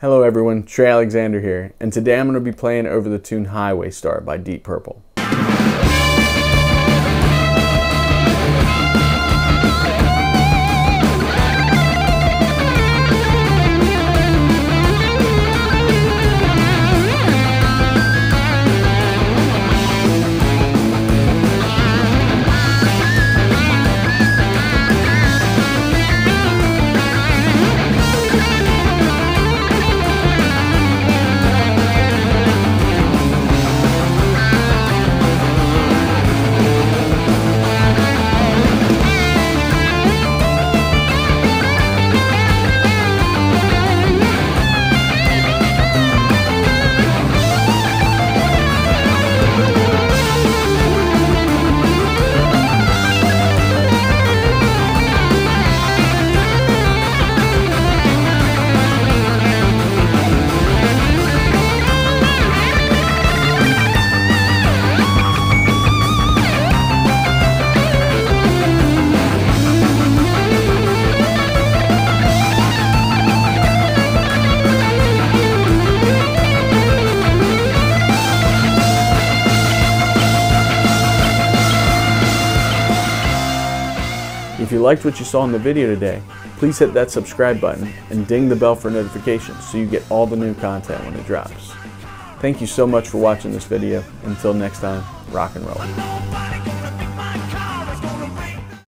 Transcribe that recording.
Hello everyone, Trey Alexander here, and today I'm going to be playing over the tune Highway Star by Deep Purple. If you liked what you saw in the video today, please hit that subscribe button and ding the bell for notifications so you get all the new content when it drops. Thank you so much for watching this video. Until next time, rock and roll.